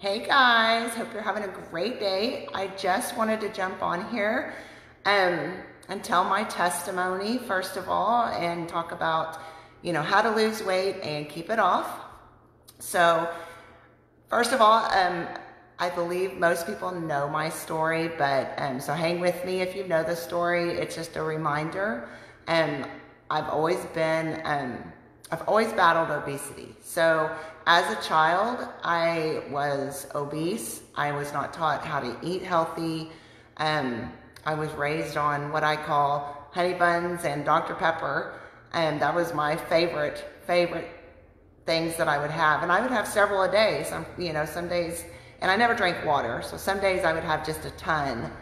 Hey guys, hope you're having a great day. I just wanted to jump on here um, and tell my testimony, first of all, and talk about, you know, how to lose weight and keep it off. So, first of all, um, I believe most people know my story, but um, so hang with me if you know the story. It's just a reminder. Um, I've always been, um, I've always battled obesity. So as a child, I was obese. I was not taught how to eat healthy. Um, I was raised on what I call honey buns and Dr. Pepper. And that was my favorite, favorite things that I would have. And I would have several a day. Some, you know, some days, and I never drank water. So some days I would have just a ton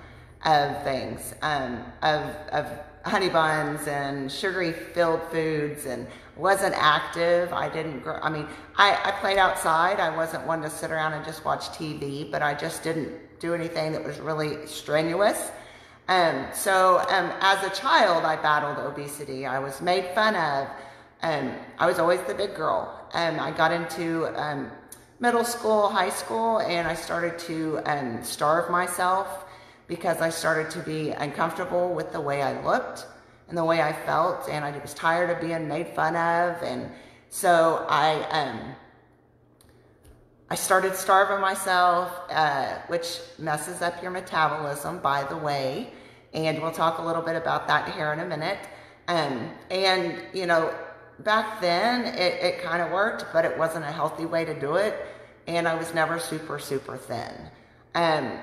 of things, um, of, of honey buns and sugary filled foods and wasn't active. I didn't grow, I mean, I, I played outside. I wasn't one to sit around and just watch TV, but I just didn't do anything that was really strenuous. Um, so um, as a child, I battled obesity. I was made fun of. Um, I was always the big girl. Um, I got into um, middle school, high school, and I started to um, starve myself because I started to be uncomfortable with the way I looked and the way I felt, and I was tired of being made fun of, and so I um, I started starving myself, uh, which messes up your metabolism, by the way, and we'll talk a little bit about that here in a minute. Um, and you know, back then it, it kind of worked, but it wasn't a healthy way to do it, and I was never super super thin. Um,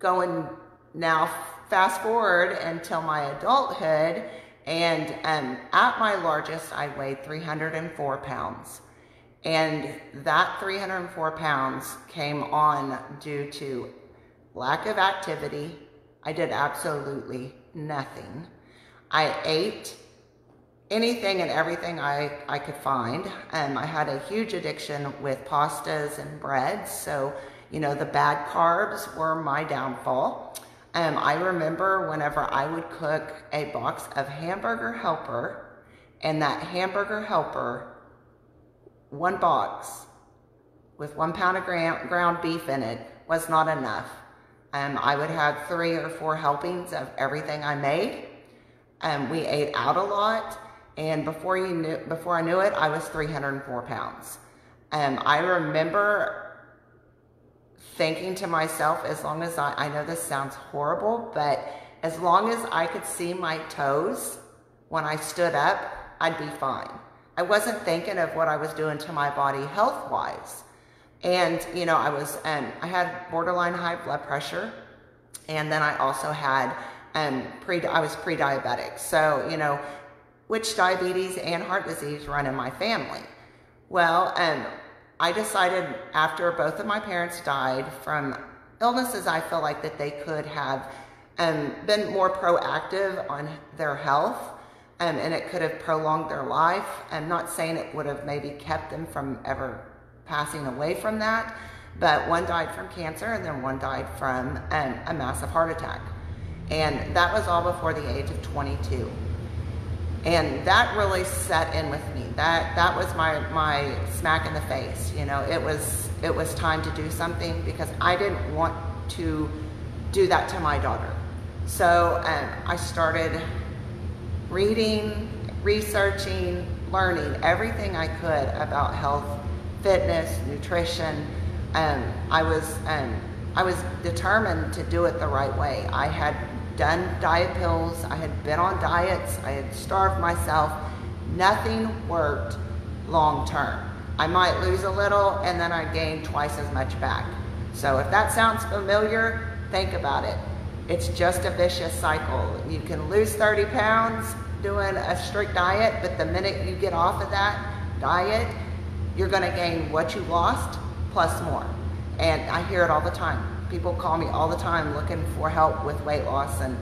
going now fast forward until my adulthood, and um, at my largest, I weighed 304 pounds. And that 304 pounds came on due to lack of activity. I did absolutely nothing. I ate anything and everything I, I could find. Um, I had a huge addiction with pastas and breads. So, you know, the bad carbs were my downfall. Um, I remember whenever I would cook a box of hamburger helper, and that hamburger helper, one box with one pound of ground, beef in it, was not enough. Um, I would have three or four helpings of everything I made. Um, we ate out a lot, and before you knew, before I knew it, I was 304 pounds. Um, I remember thinking to myself, as long as I, I know this sounds horrible, but as long as I could see my toes when I stood up, I'd be fine. I wasn't thinking of what I was doing to my body health wise. And, you know, I was, um, I had borderline high blood pressure. And then I also had, um, pre, I was pre-diabetic. So, you know, which diabetes and heart disease run in my family. Well, um, I decided after both of my parents died from illnesses I feel like that they could have um, been more proactive on their health um, and it could have prolonged their life. I'm not saying it would have maybe kept them from ever passing away from that, but one died from cancer and then one died from um, a massive heart attack. And that was all before the age of 22. And that really set in with me. That that was my my smack in the face. You know, it was it was time to do something because I didn't want to do that to my daughter. So um, I started reading, researching, learning everything I could about health, fitness, nutrition. Um, I was um, I was determined to do it the right way. I had done diet pills, I had been on diets, I had starved myself. Nothing worked long term. I might lose a little and then I gain twice as much back. So if that sounds familiar, think about it. It's just a vicious cycle. You can lose 30 pounds doing a strict diet, but the minute you get off of that diet, you're gonna gain what you lost plus more. And I hear it all the time people call me all the time looking for help with weight loss and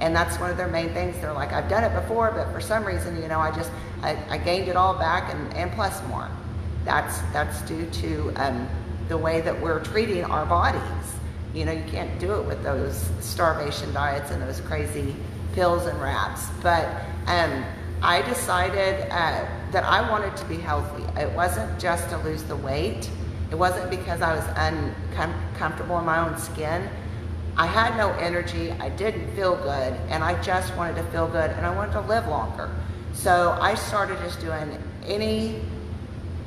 and that's one of their main things. They're like, I've done it before, but for some reason, you know, I just I, I gained it all back and, and plus more. That's that's due to um, the way that we're treating our bodies. You know, you can't do it with those starvation diets and those crazy pills and wraps. But um, I decided uh, that I wanted to be healthy. It wasn't just to lose the weight It wasn't because I was uncomfortable in my own skin. I had no energy, I didn't feel good, and I just wanted to feel good and I wanted to live longer. So I started just doing any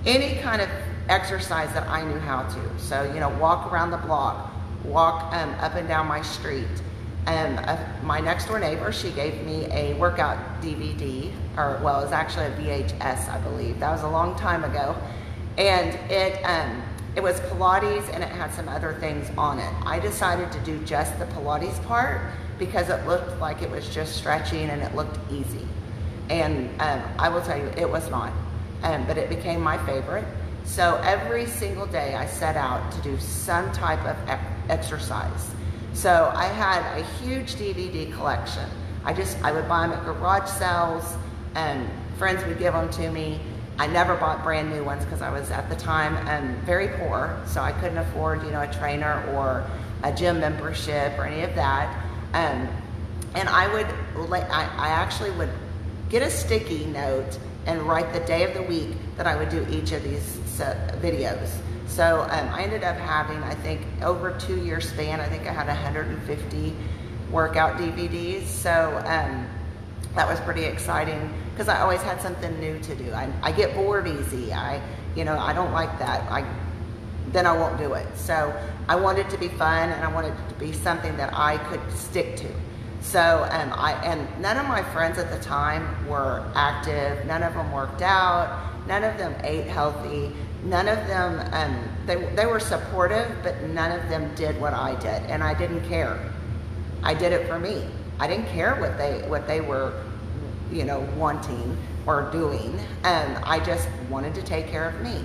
any kind of exercise that I knew how to. So, you know, walk around the block, walk um, up and down my street. And uh, my next door neighbor, she gave me a workout DVD, or well, it was actually a VHS, I believe. That was a long time ago. And it, um, it was Pilates and it had some other things on it. I decided to do just the Pilates part because it looked like it was just stretching and it looked easy. And um, I will tell you, it was not. Um, but it became my favorite. So every single day I set out to do some type of exercise. So I had a huge DVD collection. I just, I would buy them at garage sales and friends would give them to me. I never bought brand new ones because I was at the time um, very poor, so I couldn't afford, you know, a trainer or a gym membership or any of that. Um, and I would, I, I actually would get a sticky note and write the day of the week that I would do each of these videos. So um, I ended up having, I think, over a two year span, I think I had 150 workout DVDs. So um, that was pretty exciting because I always had something new to do. I, I get bored easy. I, you know, I don't like that. I, then I won't do it. So I wanted to be fun and I wanted to be something that I could stick to. So, um, I, and none of my friends at the time were active, none of them worked out, none of them ate healthy, none of them, um, they, they were supportive, but none of them did what I did, and I didn't care. I did it for me. I didn't care what they, what they were, you know, wanting or doing, and I just wanted to take care of me.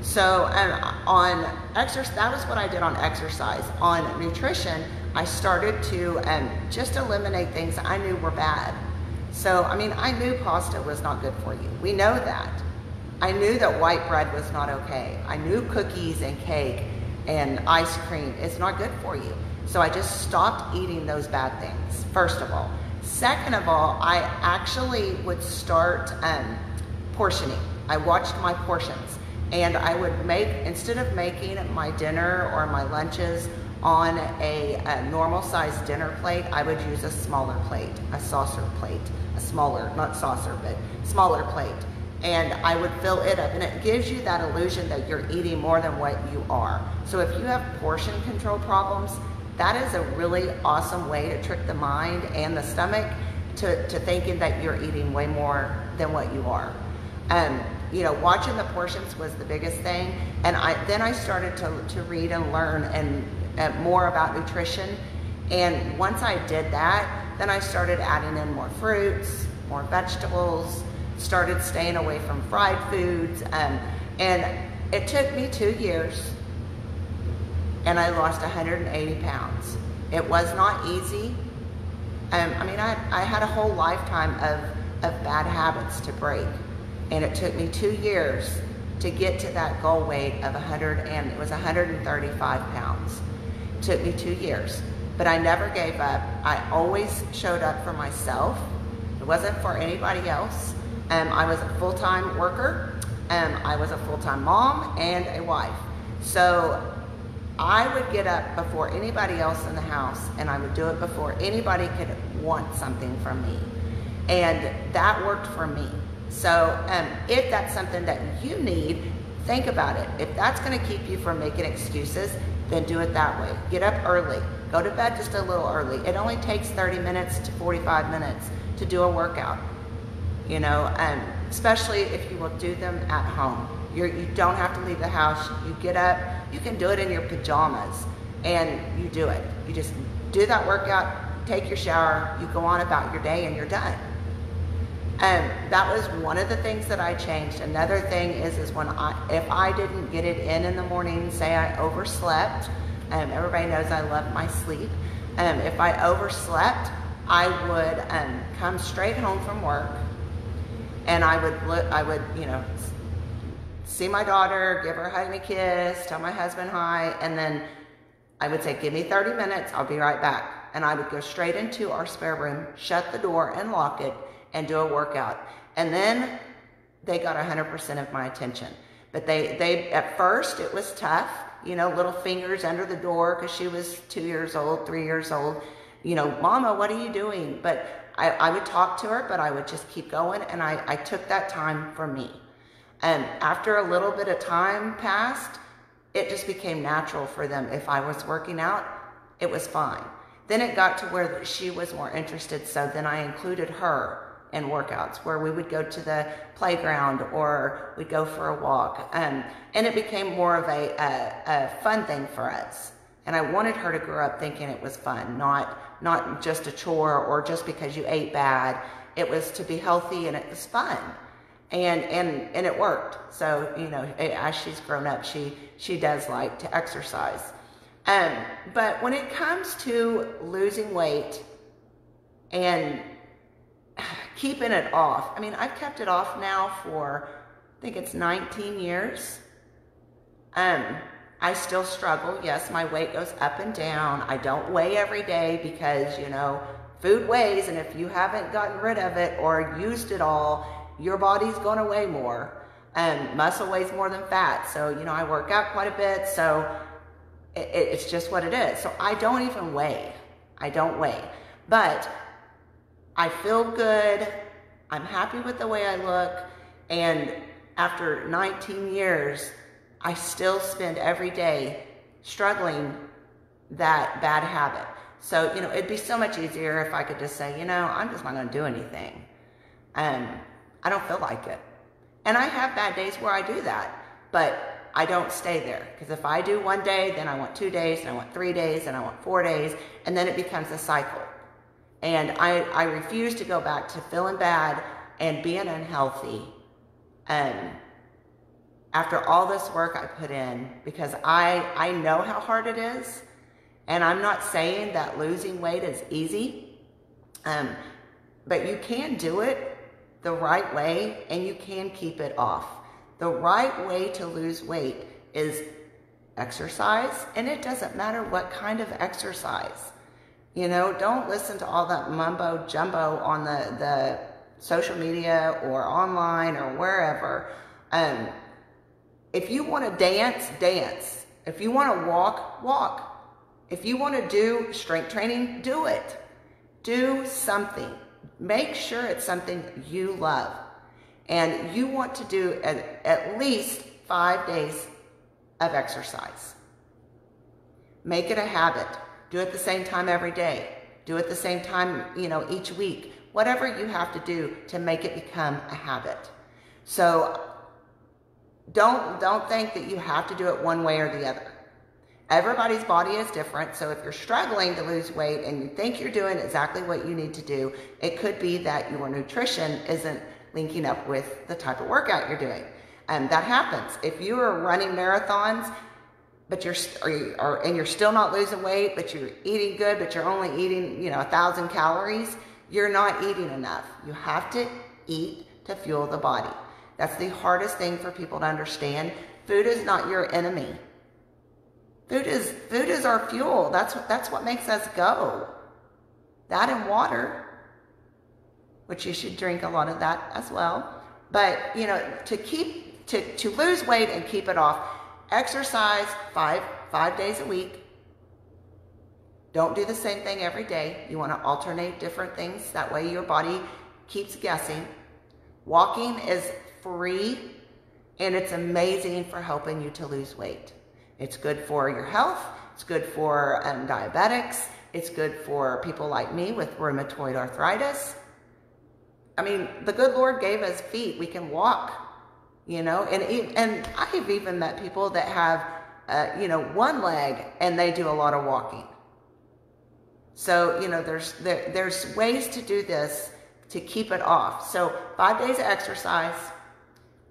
So um, on exercise, that was what I did on exercise. On nutrition, I started to um, just eliminate things I knew were bad. So, I mean, I knew pasta was not good for you. We know that. I knew that white bread was not okay. I knew cookies and cake and ice cream is not good for you. So I just stopped eating those bad things, first of all. Second of all, I actually would start um, portioning. I watched my portions and I would make, instead of making my dinner or my lunches on a, a normal sized dinner plate, I would use a smaller plate, a saucer plate, a smaller, not saucer, but smaller plate. And I would fill it up. And it gives you that illusion that you're eating more than what you are. So if you have portion control problems, that is a really awesome way to trick the mind and the stomach to, to thinking that you're eating way more than what you are. Um, you know, watching the portions was the biggest thing. And I then I started to, to read and learn and uh, more about nutrition. And once I did that, then I started adding in more fruits, more vegetables, started staying away from fried foods. Um, and it took me two years and I lost 180 pounds. It was not easy. Um, I mean, I, I had a whole lifetime of, of bad habits to break. And it took me two years to get to that goal weight of 100 and it was 135 pounds. It Took me two years, but I never gave up. I always showed up for myself. It wasn't for anybody else. Um, I was a full-time worker. Um, I was a full-time mom and a wife. So I would get up before anybody else in the house and I would do it before anybody could want something from me. And that worked for me. So um, if that's something that you need, think about it. If that's gonna keep you from making excuses, then do it that way. Get up early. Go to bed just a little early. It only takes 30 minutes to 45 minutes to do a workout, you know, and especially if you will do them at home. You're, you do not have to leave the house. You get up, you can do it in your pajamas, and you do it. You just do that workout, take your shower, you go on about your day, and you're done. And that was one of the things that I changed. Another thing is, is when I, if I didn't get it in in the morning, say I overslept, um, everybody knows I love my sleep. Um, if I overslept, I would um, come straight home from work, and I would look, I would, you know, see my daughter, give her a hug and a kiss, tell my husband hi, and then I would say, give me 30 minutes, I'll be right back. And I would go straight into our spare room, shut the door and lock it, and do a workout. And then they got 100% of my attention. But they, they at first it was tough, you know, little fingers under the door because she was two years old, three years old. You know, Mama, what are you doing? But I, I would talk to her, but I would just keep going, and I, I took that time for me. And after a little bit of time passed, it just became natural for them. If I was working out, it was fine. Then it got to where she was more interested, so then I included her in workouts where we would go to the playground or we'd go for a walk. Um, and it became more of a, a, a fun thing for us. And I wanted her to grow up thinking it was fun, not, not just a chore or just because you ate bad. It was to be healthy and it was fun and and and it worked. So you know, as she's grown up, she she does like to exercise. Um, but when it comes to losing weight and keeping it off, I mean, I've kept it off now for I think it's 19 years. Um, I still struggle. Yes, my weight goes up and down. I don't weigh every day because you know food weighs, and if you haven't gotten rid of it or used it all your body's going to weigh more. And muscle weighs more than fat. So, you know, I work out quite a bit. So it, it's just what it is. So I don't even weigh. I don't weigh. But I feel good. I'm happy with the way I look. And after 19 years, I still spend every day struggling that bad habit. So, you know, it'd be so much easier if I could just say, you know, I'm just not going to do anything. Um, I don't feel like it. And I have bad days where I do that, but I don't stay there. Because if I do one day, then I want two days, and I want three days, and I want four days, and then it becomes a cycle. And I, I refuse to go back to feeling bad and being unhealthy. And after all this work I put in, because I, I know how hard it is, and I'm not saying that losing weight is easy, um, but you can do it the right way and you can keep it off. The right way to lose weight is exercise, and it doesn't matter what kind of exercise. You know, don't listen to all that mumbo jumbo on the, the social media or online or wherever. Um, if you want to dance, dance. If you want to walk, walk. If you want to do strength training, do it. Do something. Make sure it's something you love. And you want to do at, at least five days of exercise. Make it a habit. Do it the same time every day. Do it the same time, you know, each week. Whatever you have to do to make it become a habit. So don't don't think that you have to do it one way or the other. Everybody's body is different. So if you're struggling to lose weight and you think you're doing exactly what you need to do, it could be that your nutrition isn't linking up with the type of workout you're doing. And that happens. If you are running marathons, but you're or, or, and you're still not losing weight, but you're eating good, but you're only eating, you know, a thousand calories, you're not eating enough. You have to eat to fuel the body. That's the hardest thing for people to understand. Food is not your enemy. Food is food is our fuel. That's what that's what makes us go. That and water, which you should drink a lot of that as well. But you know, to keep to, to lose weight and keep it off, exercise five five days a week. Don't do the same thing every day. You want to alternate different things. That way your body keeps guessing. Walking is free and it's amazing for helping you to lose weight. It's good for your health. It's good for um, diabetics. It's good for people like me with rheumatoid arthritis. I mean, the good Lord gave us feet. We can walk, you know, and, and I've even met people that have, uh, you know, one leg and they do a lot of walking. So, you know, there's, there, there's ways to do this to keep it off. So five days of exercise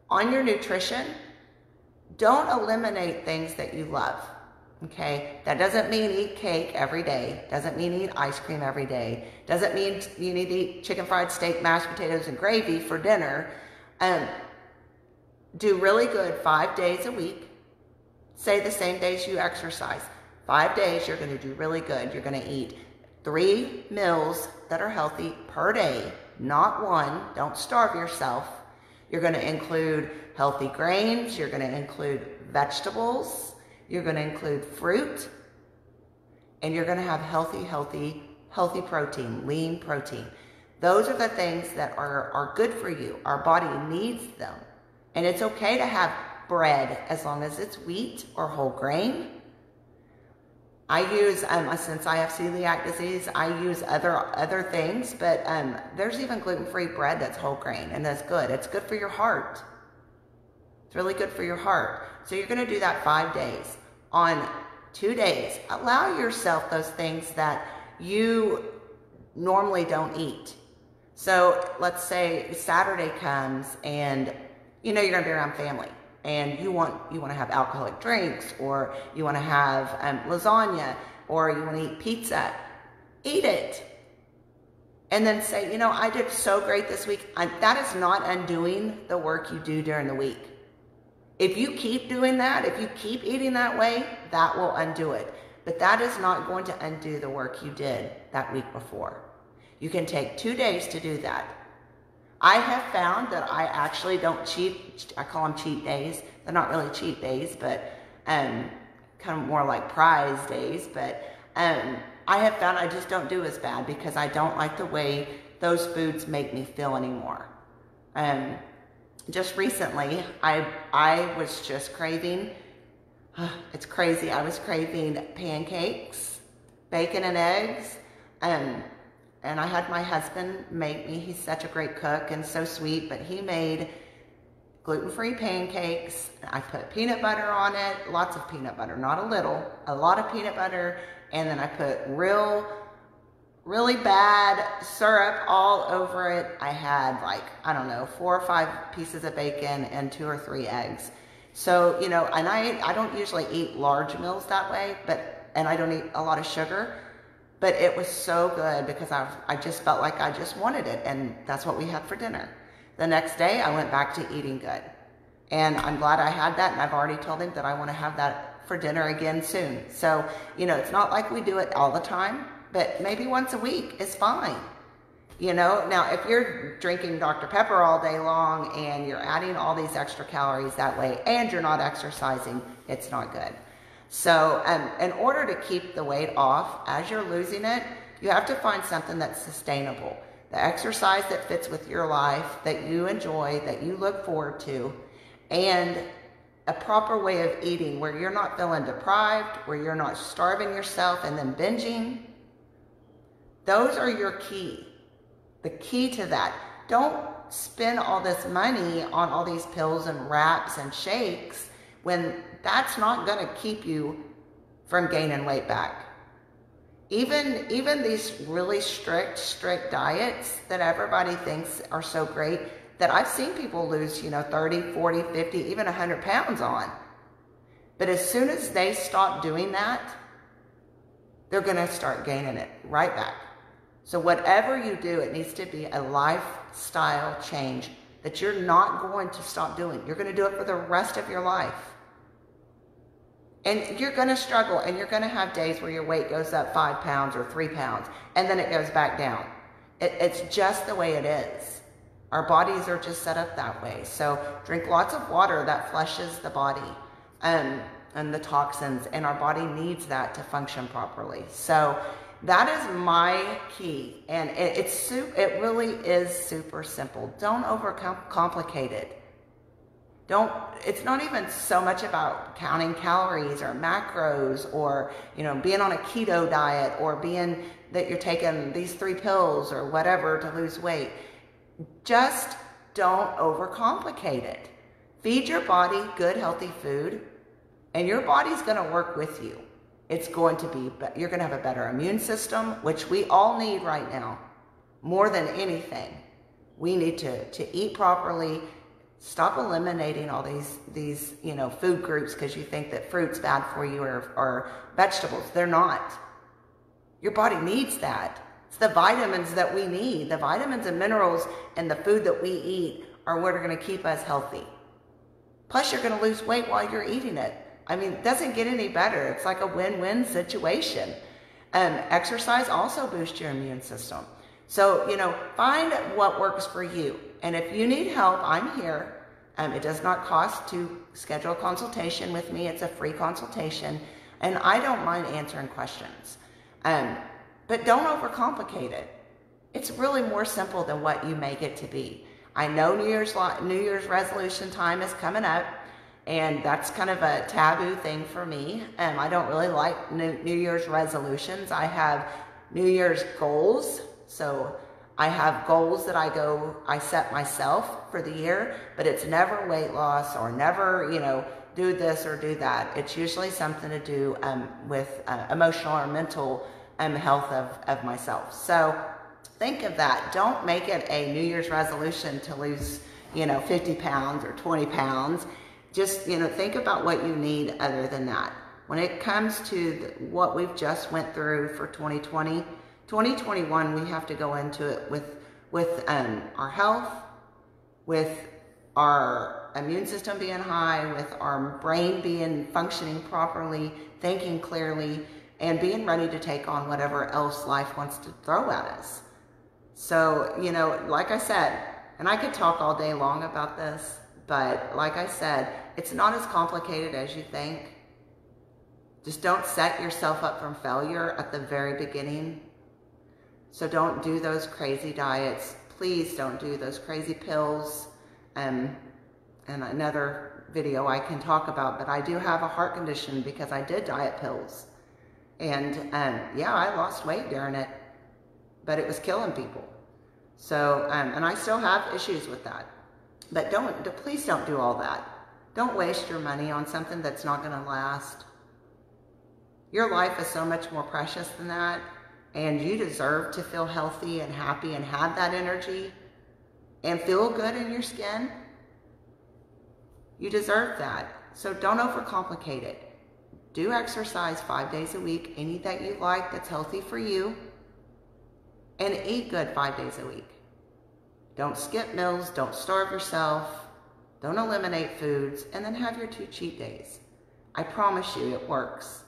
on your nutrition, don't eliminate things that you love. Okay, that doesn't mean eat cake every day. Doesn't mean eat ice cream every day. Doesn't mean you need to eat chicken fried steak, mashed potatoes, and gravy for dinner. Um, do really good five days a week. Say the same days you exercise. Five days, you're going to do really good. You're going to eat three meals that are healthy per day, not one. Don't starve yourself. You're going to include healthy grains, you're going to include vegetables, you're going to include fruit, and you're going to have healthy, healthy, healthy protein, lean protein. Those are the things that are, are good for you. Our body needs them. And it's okay to have bread as long as it's wheat or whole grain. I use, um, since I have celiac disease, I use other other things, but um, there's even gluten-free bread that's whole grain, and that's good. It's good for your heart. It's really good for your heart. So you're going to do that five days. On two days, allow yourself those things that you normally don't eat. So let's say Saturday comes and you know you're going to be around family and you want you want to have alcoholic drinks or you want to have um, lasagna or you want to eat pizza, eat it. And then say, you know, I did so great this week. I, that is not undoing the work you do during the week. If you keep doing that, if you keep eating that way, that will undo it. But that is not going to undo the work you did that week before. You can take two days to do that. I have found that I actually don't cheat. I call them cheat days. They're not really cheat days, but um, kind of more like prize days. But um, I have found I just don't do as bad because I don't like the way those foods make me feel anymore. Um, just recently, I I was just craving. it's crazy. I was craving pancakes, bacon and eggs, and and I had my husband make me. He's such a great cook and so sweet, but he made gluten-free pancakes. I put peanut butter on it, lots of peanut butter, not a little, a lot of peanut butter, and then I put real really bad syrup all over it. I had like, I don't know, four or five pieces of bacon and two or three eggs. So, you know, and I, I don't usually eat large meals that way, but, and I don't eat a lot of sugar, but it was so good because I, I just felt like I just wanted it. And that's what we had for dinner. The next day I went back to eating good. And I'm glad I had that. And I've already told him that I want to have that for dinner again soon. So, you know, it's not like we do it all the time but maybe once a week is fine. You know, now if you're drinking Dr. Pepper all day long and you're adding all these extra calories that way and you're not exercising, it's not good. So, um, in order to keep the weight off as you're losing it, you have to find something that's sustainable. The exercise that fits with your life, that you enjoy, that you look forward to, and a proper way of eating where you're not feeling deprived, where you're not starving yourself and then binging, those are your key. The key to that. Don't spend all this money on all these pills and wraps and shakes when that's not going to keep you from gaining weight back. Even even these really strict strict diets that everybody thinks are so great that I've seen people lose, you know, 30, 40, 50, even 100 pounds on. But as soon as they stop doing that, they're going to start gaining it right back. So whatever you do, it needs to be a lifestyle change that you're not going to stop doing. You're going to do it for the rest of your life. And you're going to struggle and you're going to have days where your weight goes up five pounds or three pounds and then it goes back down. It, it's just the way it is. Our bodies are just set up that way. So drink lots of water that flushes the body um, and the toxins, and our body needs that to function properly. So that is my key. And it, it's it really is super simple. Don't overcomplicate it. Don't, it's not even so much about counting calories or macros or, you know, being on a keto diet or being that you're taking these three pills or whatever to lose weight. Just don't overcomplicate it. Feed your body good, healthy food, and your body's going to work with you. It's going to be, you're going to have a better immune system, which we all need right now, more than anything. We need to, to eat properly, stop eliminating all these, these you know, food groups because you think that fruit's bad for you or, or vegetables. They're not. Your body needs that. It's the vitamins that we need. The vitamins and minerals and the food that we eat are what are going to keep us healthy. Plus, you're going to lose weight while you're eating it. I mean, it doesn't get any better. It's like a win-win situation. Um, exercise also boosts your immune system. So, you know, find what works for you. And if you need help, I'm here. Um, it does not cost to schedule a consultation with me. It's a free consultation. And I don't mind answering questions. Um, but don't overcomplicate it. It's really more simple than what you make it to be. I know New Year's New Year's resolution time is coming up, and that's kind of a taboo thing for me. Um, I don't really like New, New Year's resolutions. I have New Year's goals. So I have goals that I go, I set myself for the year, but it's never weight loss or never, you know, do this or do that. It's usually something to do um, with uh, emotional or mental um, health of, of myself. So think of that. Don't make it a New Year's resolution to lose, you know, 50 pounds or 20 pounds. Just, you know, think about what you need other than that. When it comes to the, what we've just went through for 2020, 2021, we have to go into it with, with um, our health, with our immune system being high, with our brain being functioning properly, thinking clearly, and being ready to take on whatever else life wants to throw at us. So, you know, like I said, and I could talk all day long about this, but like I said, it's not as complicated as you think. Just don't set yourself up for failure at the very beginning. So don't do those crazy diets. Please don't do those crazy pills. Um, and another video I can talk about, but I do have a heart condition because I did diet pills. And um, yeah, I lost weight during it, but it was killing people. So, um, and I still have issues with that. But don't, please don't do all that. Don't waste your money on something that's not going to last. Your life is so much more precious than that, and you deserve to feel healthy and happy and have that energy and feel good in your skin. You deserve that. So don't overcomplicate it. Do exercise five days a week, any that you like that's healthy for you, and eat good five days a week. Don't skip meals, don't starve yourself, don't eliminate foods, and then have your two cheat days. I promise you it works.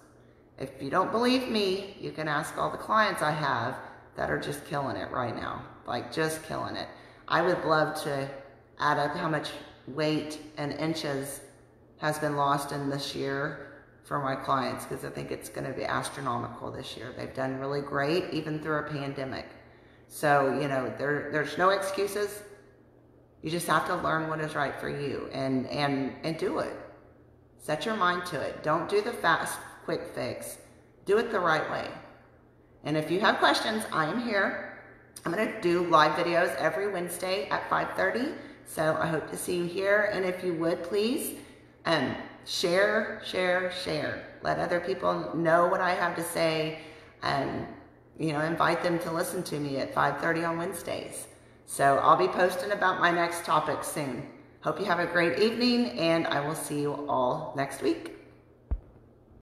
If you don't believe me, you can ask all the clients I have that are just killing it right now, like just killing it. I would love to add up how much weight and inches has been lost in this year for my clients because I think it's going to be astronomical this year. They've done really great even through a pandemic. So, you know, there, there's no excuses. You just have to learn what is right for you and, and, and do it. Set your mind to it. Don't do the fast, quick fix. Do it the right way. And if you have questions, I am here. I'm going to do live videos every Wednesday at 5.30. So I hope to see you here. And if you would, please, um, share, share, share. Let other people know what I have to say and, you know, invite them to listen to me at 5.30 on Wednesdays. So I'll be posting about my next topic soon. Hope you have a great evening and I will see you all next week.